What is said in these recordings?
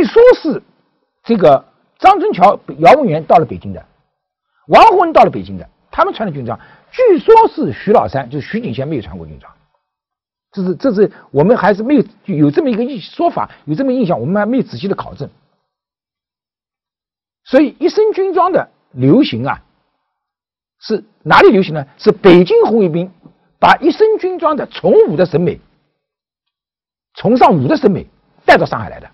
据说是这个张春桥、姚文元到了北京的，王洪文到了北京的，他们穿的军装，据说是徐老三，就是徐景贤没有穿过军装。这是这是我们还是没有有这么一个印说法，有这么印象，我们还没有仔细的考证。所以一身军装的流行啊，是哪里流行呢？是北京红卫兵把一身军装的崇武的审美、崇尚武的审美带到上海来的，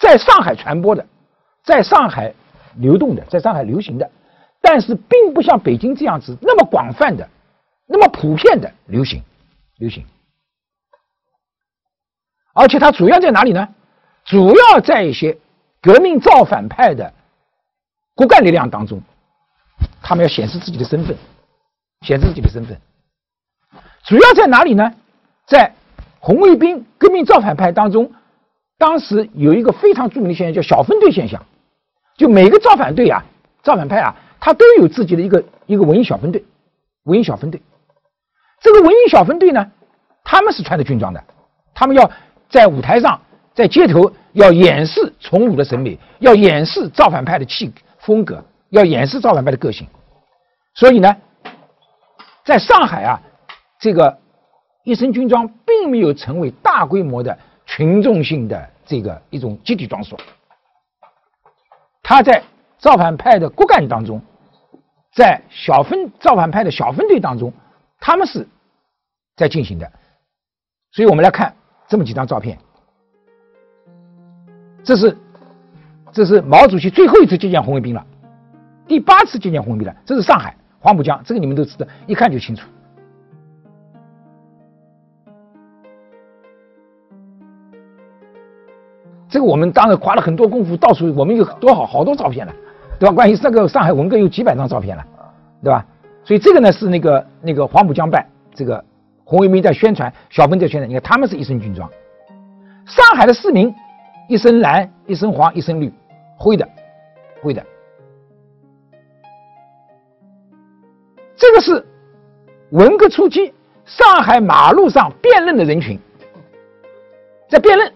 在上海传播的，在上海流动的，在上海流行的，但是并不像北京这样子那么广泛的、那么普遍的流行。流行，而且它主要在哪里呢？主要在一些革命造反派的骨干力量当中，他们要显示自己的身份，显示自己的身份。主要在哪里呢？在红卫兵革命造反派当中，当时有一个非常著名的现象，叫小分队现象。就每个造反队啊，造反派啊，他都有自己的一个一个文艺小分队，文艺小分队。这个文艺小分队呢，他们是穿着军装的，他们要在舞台上，在街头要演示崇武的审美，要演示造反派的气风格，要演示造反派的个性。所以呢，在上海啊，这个一身军装并没有成为大规模的群众性的这个一种集体装束。他在造反派的骨干当中，在小分造反派的小分队当中。他们是在进行的，所以我们来看这么几张照片。这是这是毛主席最后一次接见红卫兵了，第八次接见红卫兵了。这是上海黄浦江，这个你们都知道，一看就清楚。这个我们当然花了很多功夫，到处我们有多少好多照片了，对吧？关于这个上海文革有几百张照片了，对吧？所以这个呢是那个那个黄浦江办，这个红卫兵在宣传，小分队宣传。你看他们是一身军装，上海的市民一身蓝、一身黄、一身绿，灰的，灰的。这个是文革初期上海马路上辩论的人群，在辩论。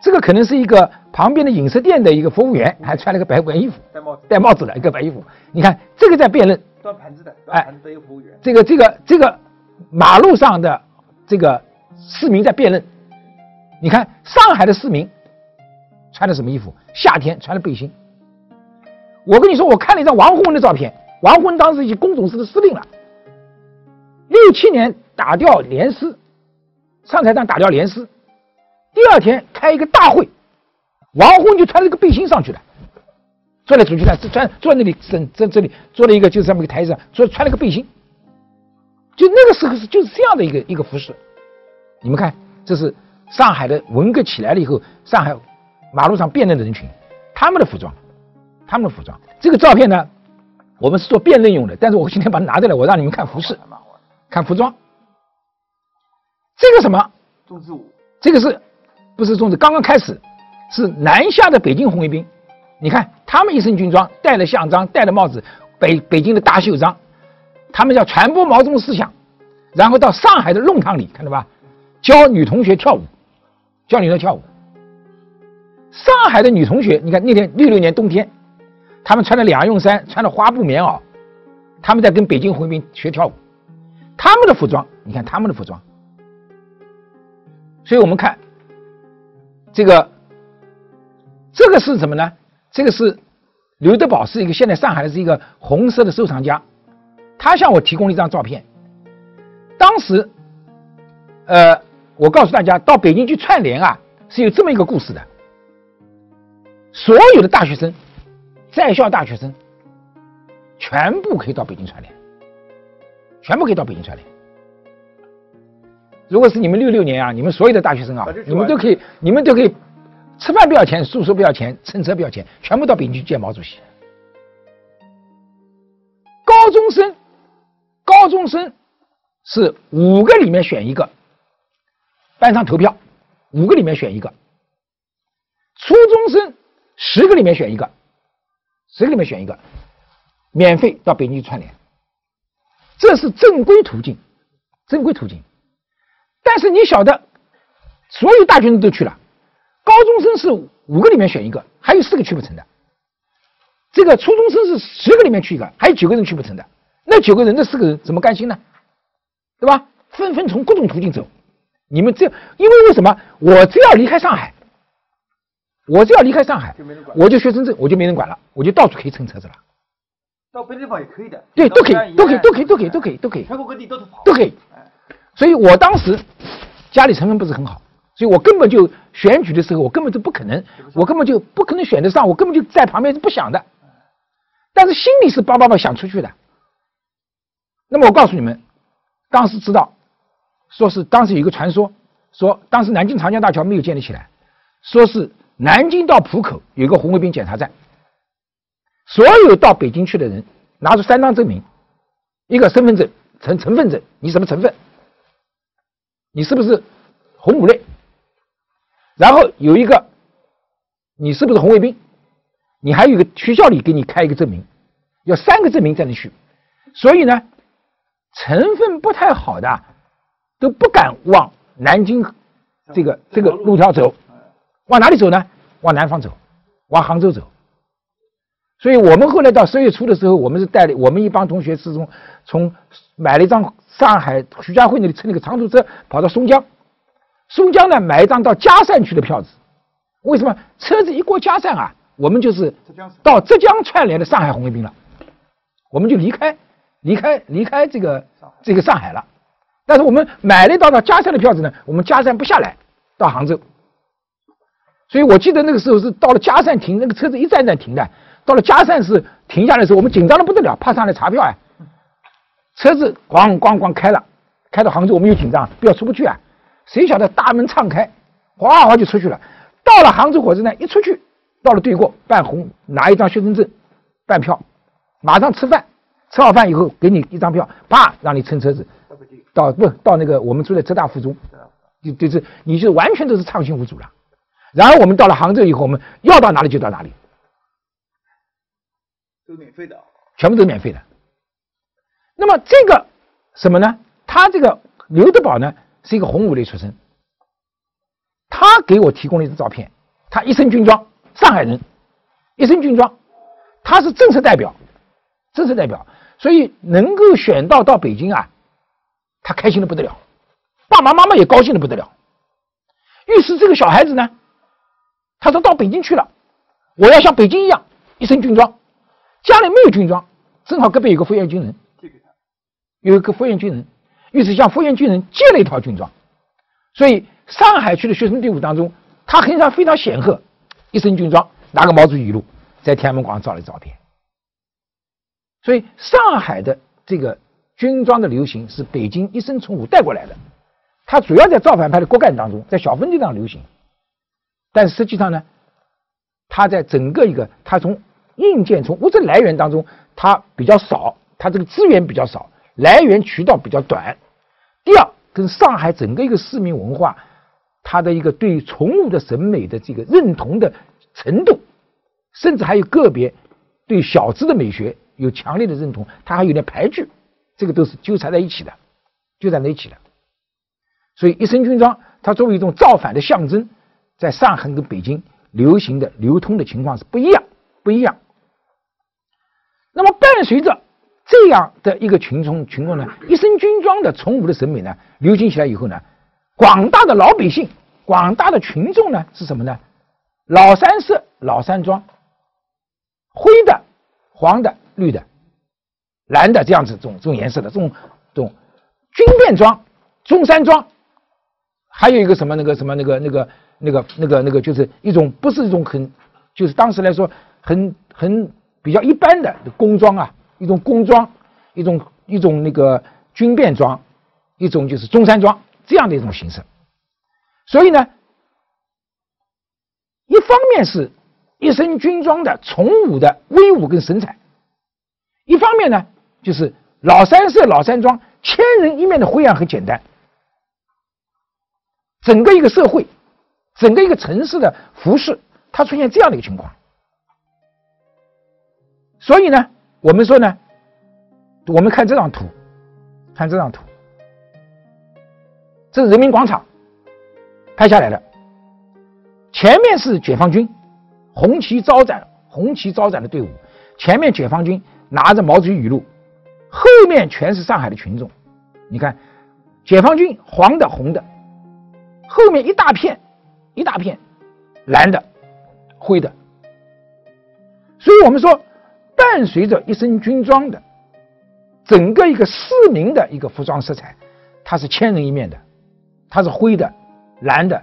这个可能是一个旁边的饮食店的一个服务员，还穿了个白白衣服，戴帽子，戴帽子的一个白衣服。你看这个在辨认。端盘子的，端盘子的一个服务员。这个这个这个马路上的这个市民在辩论。你看上海的市民穿的什么衣服？夏天穿的背心。我跟你说，我看了一张王洪文的照片，王洪文当时已经工总司的司令了。六七年打掉连师，上台上打掉连师，第二天开一个大会，王洪就穿了一个背心上去了。坐在主席台，穿坐在那里，在在这里坐了一个，就是这么一个台子上，坐穿了个背心，就那个时候是就是这样的一个一个服饰。你们看，这是上海的文革起来了以后，上海马路上辩论的人群，他们的服装，他们的服装。这个照片呢，我们是做辩论用的，但是我今天把它拿下来，我让你们看服饰，看服装。这个什么？中之舞。这个是，不是粽子？刚刚开始，是南下的北京红卫兵。你看，他们一身军装，戴了项章，戴了帽子，北北京的大袖章，他们要传播毛泽东思想，然后到上海的弄堂里，看到吧？教女同学跳舞，教女同学跳舞。上海的女同学，你看那天六六年冬天，他们穿的两用衫，穿的花布棉袄，他们在跟北京红卫兵学跳舞，他们的服装，你看他们的服装。所以我们看这个，这个是什么呢？这个是刘德宝，是一个现在上海的是一个红色的收藏家，他向我提供了一张照片。当时，呃，我告诉大家，到北京去串联啊，是有这么一个故事的。所有的大学生，在校大学生，全部可以到北京串联，全部可以到北京串联。如果是你们六六年啊，你们所有的大学生啊，你们都可以，你们都可以。吃饭不要钱，住宿不要钱，乘车不要钱，全部到北京去见毛主席。高中生，高中生是五个里面选一个，班上投票，五个里面选一个。初中生十个里面选一个，十个里面选一个，免费到北京去串联，这是正规途径，正规途径。但是你晓得，所有大学生都去了。高中生是五个里面选一个，还有四个去不成的。这个初中生是十个里面去一个，还有九个人去不成的。那九个人，这四个人怎么甘心呢？对吧？纷纷从各种途径走。你们这，因为为什么？我只要离开上海，我只要离开上海，我就学生证，我就没人管了，我就到处可以蹭车子了。到别的地方也可以的。对，都可以，都可以，都可以，都可以，都可以，都可以。全国各地都是跑。都可以。所以我当时家里成分不是很好，所以我根本就选举的时候，我根本就不可能，我根本就不可能选得上，我根本就在旁边是不想的。但是心里是叭叭叭想出去的。那么我告诉你们，当时知道，说是当时有一个传说，说当时南京长江大桥没有建立起来，说是南京到浦口有一个红卫兵检查站，所有到北京去的人拿出三张证明，一个身份证、成成分证，你什么成分？你是不是红五类？然后有一个，你是不是红卫兵？你还有一个学校里给你开一个证明，要三个证明才能去。所以呢，成分不太好的都不敢往南京这个这个路条走，往哪里走呢？往南方走，往杭州走。所以我们后来到十月初的时候，我们是带领我们一帮同学是从从买了一张上海徐家汇那里乘那个长途车跑到松江，松江呢买一张到嘉善去的票子。为什么车子一过嘉善啊？我们就是到浙江串联的上海红卫兵了，我们就离开，离开，离开这个这个上海了。但是我们买了一张到嘉善的票子呢，我们嘉善不下来，到杭州。所以我记得那个时候是到了嘉善停，那个车子一站站停的。到了嘉善市停下来的时候，我们紧张的不得了，怕上来查票啊。车子咣咣咣开了，开到杭州，我们又紧张，不要出不去啊。谁晓得大门敞开，哗哗就出去了。到了杭州火车站，一出去。到了对过办红拿一张学生证办票，马上吃饭，吃好饭以后给你一张票，啪让你乘车子到不到那个我们住在浙大附中，就就是你就完全都是畅行无阻了。然后我们到了杭州以后，我们要到哪里就到哪里，都免费的，全部都免费的。那么这个什么呢？他这个刘德宝呢是一个红五类出身，他给我提供了一张照片，他一身军装。上海人，一身军装，他是正式代表，正式代表，所以能够选到到北京啊，他开心的不得了，爸爸妈妈也高兴的不得了。于是这个小孩子呢，他说到北京去了，我要像北京一样一身军装，家里没有军装，正好隔壁有个复员军人，有一个复员军人，于是向复员军人借了一套军装，所以上海区的学生队伍当中，他很常非常显赫。一身军装，拿个毛主席语录，在天安门广场照了照片。所以上海的这个军装的流行是北京一身从武带过来的，它主要在造反派的骨干当中，在小分队当中流行。但实际上呢，它在整个一个，它从硬件、从物质来源当中，它比较少，它这个资源比较少，来源渠道比较短。第二，跟上海整个一个市民文化。它的一个对宠物的审美的这个认同的程度，甚至还有个别对小资的美学有强烈的认同，它还有点排拒，这个都是纠缠在一起的，纠缠在一起的。所以一身军装，它作为一种造反的象征，在上海跟北京流行的流通的情况是不一样，不一样。那么伴随着这样的一个群众群众呢，一身军装的宠物的审美呢，流行起来以后呢。广大的老百姓，广大的群众呢是什么呢？老三色、老三装，灰的、黄的、绿的、蓝的这样子，这种这种颜色的这种这种军便装、中山装，还有一个什么那个什么那个那个那个那个那个，就是一种不是一种很，就是当时来说很很比较一般的工装啊，一种工装，一种一种那个军便装，一种就是中山装。这样的一种形式，所以呢，一方面是一身军装的崇武的威武跟神采，一方面呢，就是老三色老三装千人一面的灰暗和简单。整个一个社会，整个一个城市的服饰，它出现这样的一个情况。所以呢，我们说呢，我们看这张图，看这张图。这是人民广场拍下来的，前面是解放军，红旗招展，红旗招展的队伍，前面解放军拿着毛主席语录，后面全是上海的群众。你看，解放军黄的红的，后面一大片一大片蓝的灰的。所以我们说，伴随着一身军装的整个一个市民的一个服装色彩，它是千人一面的，它是灰的、蓝的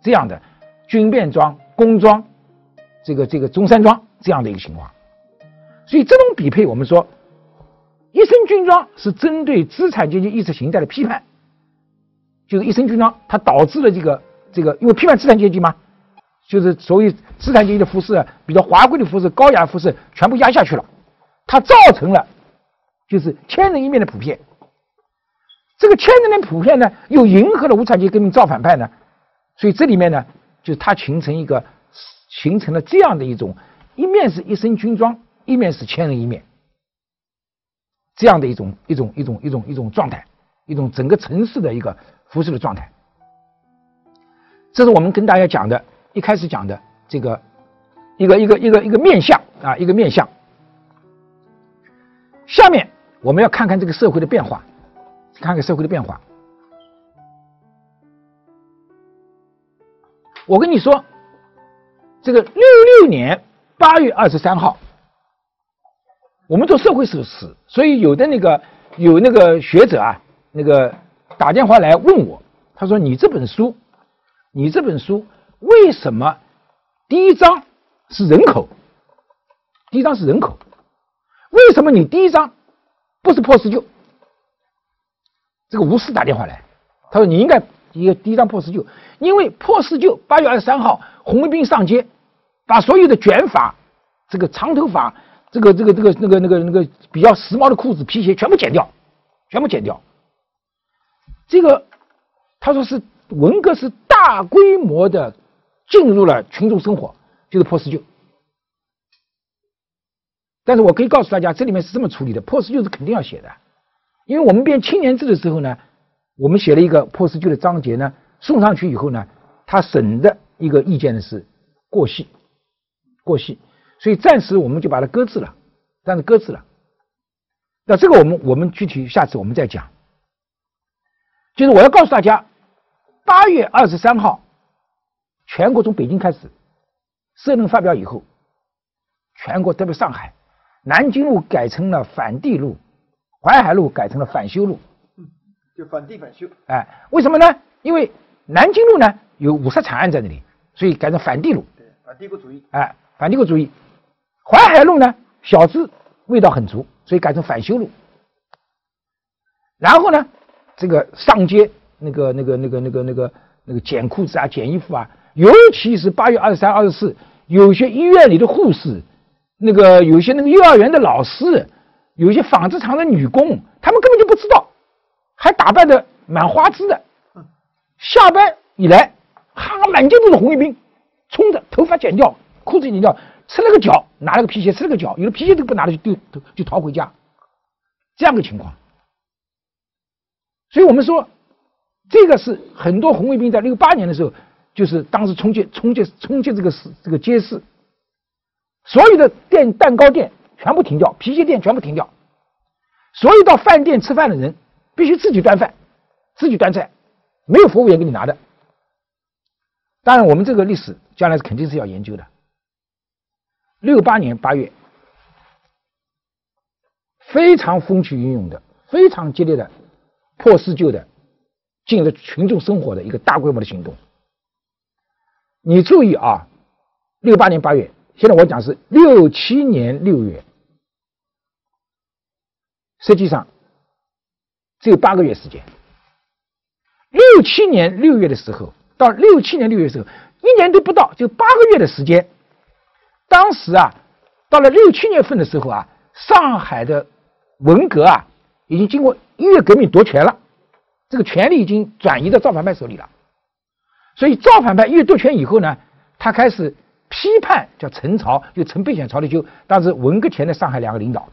这样的军便装、工装，这个这个中山装这样的一个情况。所以这种匹配，我们说一身军装是针对资产阶级意识形态的批判，就是一身军装，它导致了这个这个，因为批判资产阶级嘛。就是所谓资产阶级的服饰，比较华贵的服饰、高雅服饰，全部压下去了，它造成了就是千人一面的普遍。这个千人的普遍呢，又迎合了无产阶级革命造反派呢，所以这里面呢，就是它形成一个形成了这样的一种，一面是一身军装，一面是千人一面，这样的一种一种一种一种一种状态，一种整个城市的一个服饰的状态。这是我们跟大家讲的。一开始讲的这个一个一个一个一个面相啊，一个面相。下面我们要看看这个社会的变化，看看社会的变化。我跟你说，这个六六年八月二十三号，我们做社会史史，所以有的那个有那个学者啊，那个打电话来问我，他说：“你这本书，你这本书。”为什么第一章是人口？第一章是人口，为什么你第一章不是破四旧？这个吴四打电话来，他说你应该一个第一章破四旧，因为破四旧八月二十三号红卫兵上街，把所有的卷发、这个长头发、这个这个这个那个那个那个比较时髦的裤子、皮鞋全部剪掉，全部剪掉。这个他说是文革是大规模的。进入了群众生活，就是破四旧。但是我可以告诉大家，这里面是这么处理的：破四旧是肯定要写的，因为我们编青年志的时候呢，我们写了一个破四旧的章节呢，送上去以后呢，他审的一个意见呢是过细，过细，所以暂时我们就把它搁置了，但是搁置了。那这个我们我们具体下次我们再讲。就是我要告诉大家，八月二十三号。全国从北京开始，社论发表以后，全国特别上海，南京路改成了反帝路，淮海路改成了反修路，嗯，就反帝反修。哎，为什么呢？因为南京路呢有五色惨案在那里，所以改成反帝路。对，反帝国主义。哎，反帝国主义。淮海路呢小资味道很足，所以改成反修路。然后呢，这个上街那个那个那个那个那个那个剪裤子啊，剪衣服啊。尤其是八月二十三、二十四，有些医院里的护士，那个有些那个幼儿园的老师，有些纺织厂的女工，他们根本就不知道，还打扮的蛮花枝的。下班以来，哈，满街都是红卫兵，冲着头发剪掉，裤子剪掉，吃了个脚，拿了个皮鞋，吃了个脚，有的皮鞋都不拿了就丢，就逃回家，这样个情况。所以我们说，这个是很多红卫兵在六八年的时候。就是当时冲击冲击冲击这个市这个街市，所有的店蛋糕店全部停掉，皮鞋店全部停掉，所有到饭店吃饭的人必须自己端饭，自己端菜，没有服务员给你拿的。当然，我们这个历史将来是肯定是要研究的。六八年八月，非常风起云涌的、非常激烈的破四旧的进入群众生活的一个大规模的行动。你注意啊，六八年八月，现在我讲是六七年六月，实际上只有八个月时间。六七年六月的时候，到六七年六月的时候，一年都不到，就八个月的时间。当时啊，到了六七月份的时候啊，上海的文革啊，已经经过一月革命夺权了，这个权力已经转移到造反派手里了。所以造反派一夺权以后呢，他开始批判叫陈朝，就陈备选、曹立秋，当时文革前的上海两个领导。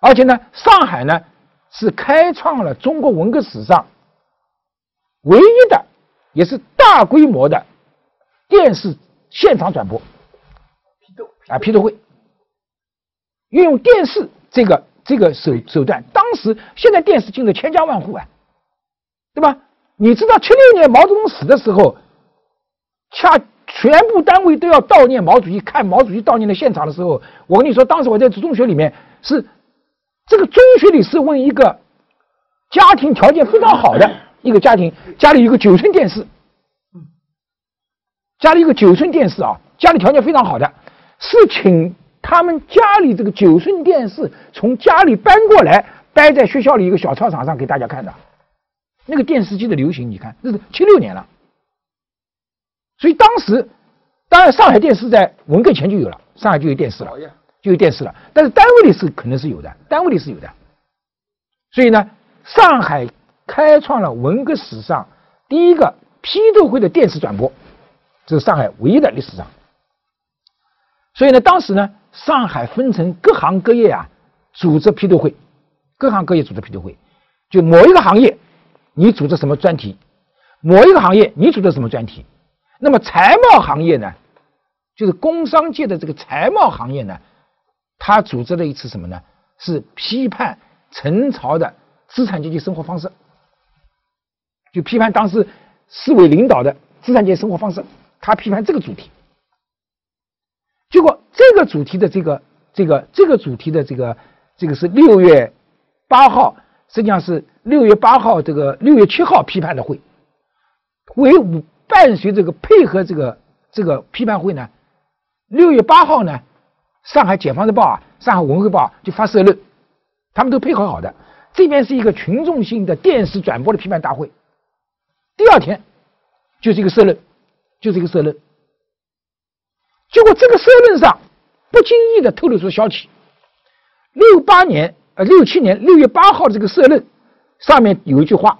而且呢，上海呢是开创了中国文革史上唯一的，也是大规模的电视现场转播，批斗啊，批斗会，运用电视这个这个手手段。当时现在电视进了千家万户啊，对吧？你知道七六年毛泽东死的时候，恰全部单位都要悼念毛主席，看毛主席悼念的现场的时候，我跟你说，当时我在中学里面是这个中学里是问一个家庭条件非常好的 一个家庭，家里有个九寸电视，家里有个九寸电视啊，家里条件非常好的，是请他们家里这个九寸电视从家里搬过来，摆在学校里一个小操场上给大家看的。那个电视机的流行，你看，那是七六年了。所以当时，当然上海电视在文革前就有了，上海就有电视了，就有电视了。但是单位里是可能是有的，单位里是有的。所以呢，上海开创了文革史上第一个批斗会的电视转播，这是上海唯一的历史上。所以呢，当时呢，上海分成各行各业啊，组织批斗会，各行各业组织批斗会，就某一个行业，你组织什么专题，某一个行业你组织什么专题。那么财贸行业呢，就是工商界的这个财贸行业呢，他组织了一次什么呢？是批判陈朝的资产阶级生活方式，就批判当时市委领导的资产阶级生活方式，他批判这个主题。结果这个主题的这个这个这个主题的这个这个是六月八号，实际上是六月八号这个六月七号批判的会，为五。伴随这个配合这个这个批判会呢，六月八号呢，上海解放日报啊，上海文汇报啊就发社论，他们都配合好的。这边是一个群众性的电视转播的批判大会，第二天就是一个社论，就是一个社论。结果这个社论上不经意的透露出消息，六八年呃六七年六月八号的这个社论上面有一句话。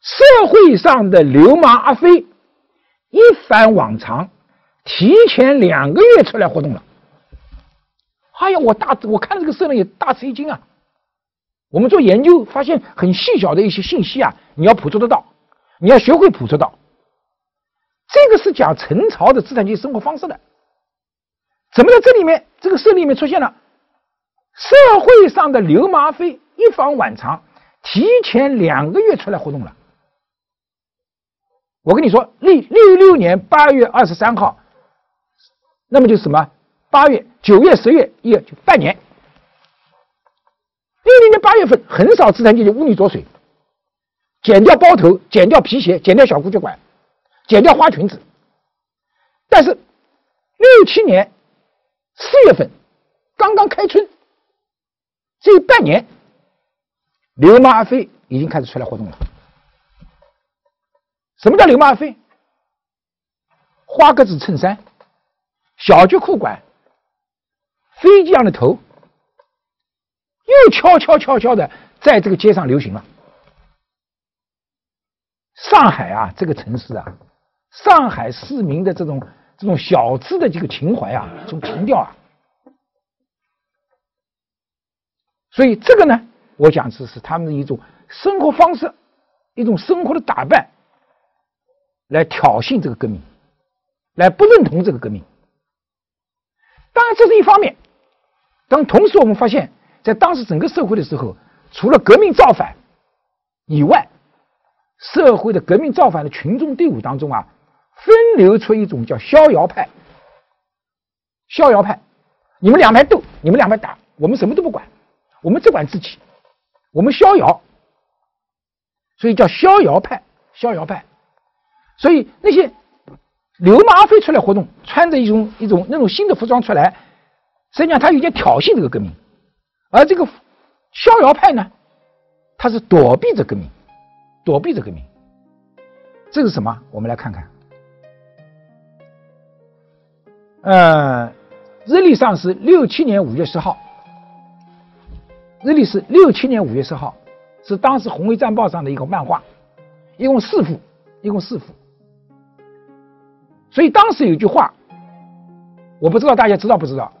社会上的流氓阿飞一反往常，提前两个月出来活动了。哎呀，我大我看这个社论也大吃一惊啊！我们做研究发现很细小的一些信息啊，你要捕捉得到，你要学会捕捉到。这个是讲陈朝的资产阶级生活方式的。怎么在这里面这个社里面出现了社会上的流氓阿飞一反往常，提前两个月出来活动了？我跟你说，六六六年八月二十三号，那么就是什么？八月、九月、十月，一月就半年。六六年八月份，很少资产阶级污泥浊水，剪掉包头，剪掉皮鞋，剪掉小裤脚管，剪掉花裙子。但是六七年四月份，刚刚开春，这半年，流氓阿飞已经开始出来活动了。什么叫流氓阿飞？花格子衬衫，小脚裤管，飞机样的头，又悄悄悄悄的在这个街上流行了。上海啊，这个城市啊，上海市民的这种这种小资的这个情怀啊，这种情调啊，所以这个呢，我讲是是他们的一种生活方式，一种生活的打扮。来挑衅这个革命，来不认同这个革命。当然，这是一方面。当同时，我们发现，在当时整个社会的时候，除了革命造反以外，社会的革命造反的群众队伍当中啊，分流出一种叫逍遥派。逍遥派，你们两派斗，你们两派打，我们什么都不管，我们只管自己，我们逍遥。所以叫逍遥派，逍遥派。所以那些流氓阿飞出来活动，穿着一种一种那种新的服装出来，实际上他有点挑衅这个革命，而这个逍遥派呢，他是躲避着革命，躲避着革命。这是什么？我们来看看。呃，日历上是六七年五月十号，日历是六七年五月十号，是当时《红卫战报》上的一个漫画，一共四幅，一共四幅。所以当时有句话，我不知道大家知道不知道，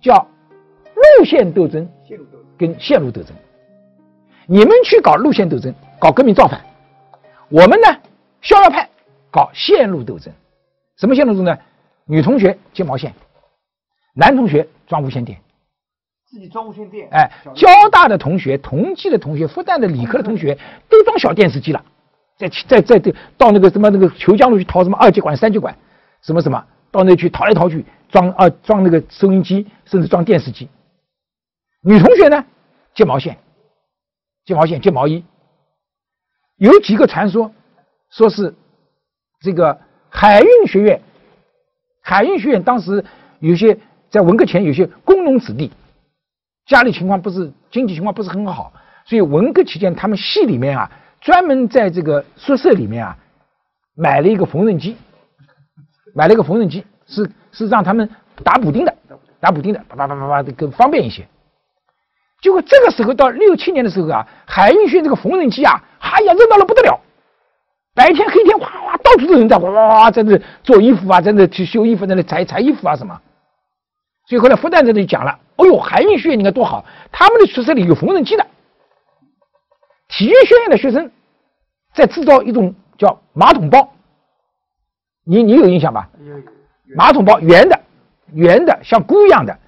叫路线斗争跟线路斗争。你们去搞路线斗争，搞革命造反；我们呢，逍遥派搞线路斗争。什么线路斗争呢？女同学接毛线，男同学装无线电。自己装无线电。哎，交大的同学、同济的同学、复旦的理科的同学都装小电视机了，在在在这到那个什么那个虬江路去淘什么二极管、三极管，什么什么，到那去淘来淘去，装啊装那个收音机，甚至装电视机。女同学呢，接毛线，接毛线，接毛衣。有几个传说，说是这个海运学院。海运学院当时有些在文革前有些工农子弟，家里情况不是经济情况不是很好，所以文革期间他们系里面啊专门在这个宿舍里面啊买了一个缝纫机，买了一个缝纫机是是让他们打补丁的，打补丁的叭叭叭叭叭的更方便一些。结果这个时候到六七年的时候啊，海运轩这个缝纫机啊，哎呀热闹的不得了。白天黑天，哗哗，到处都有人在哇哇哇在那做衣服啊，在那去修衣服，在那裁裁衣服啊什么。所以后来复旦在那里讲了，哦呦，海运学院你看多好，他们的宿舍里有缝纫机的。体育学院的学生在制造一种叫马桶包，你你有印象吧？马桶包圆的，圆的像箍一样的，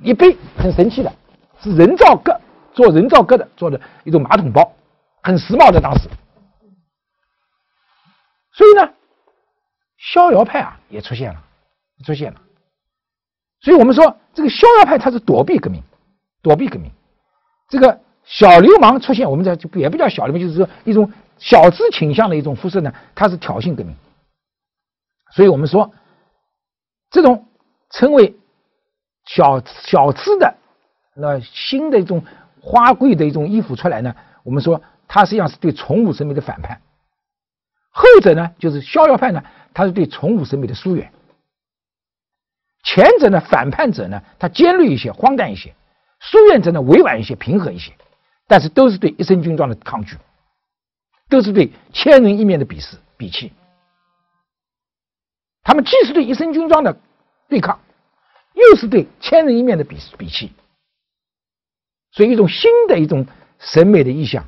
一背很神奇的，是人造革做人造革的做的一种马桶包，很时髦的当时。所以呢，逍遥派啊也出现了，出现了。所以我们说这个逍遥派它是躲避革命，躲避革命。这个小流氓出现，我们在也不叫小流氓，就是说一种小资倾向的一种肤色呢，它是挑衅革命。所以我们说，这种称为小小资的那新的一种花贵的一种衣服出来呢，我们说它实际上是对崇武审美的反叛。后者呢，就是逍遥派呢，他是对崇武审美的疏远；前者呢，反叛者呢，他尖锐一些、荒诞一些；疏远者呢，委婉一些、平和一些。但是都是对一身军装的抗拒，都是对千人一面的鄙视、鄙弃。他们既是对一身军装的对抗，又是对千人一面的鄙、鄙弃。所以，一种新的一种审美的意象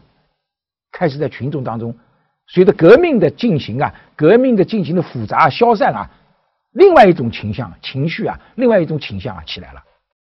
开始在群众当中。随着革命的进行啊，革命的进行的复杂消散啊，另外一种倾向情绪啊，另外一种倾向啊起来了。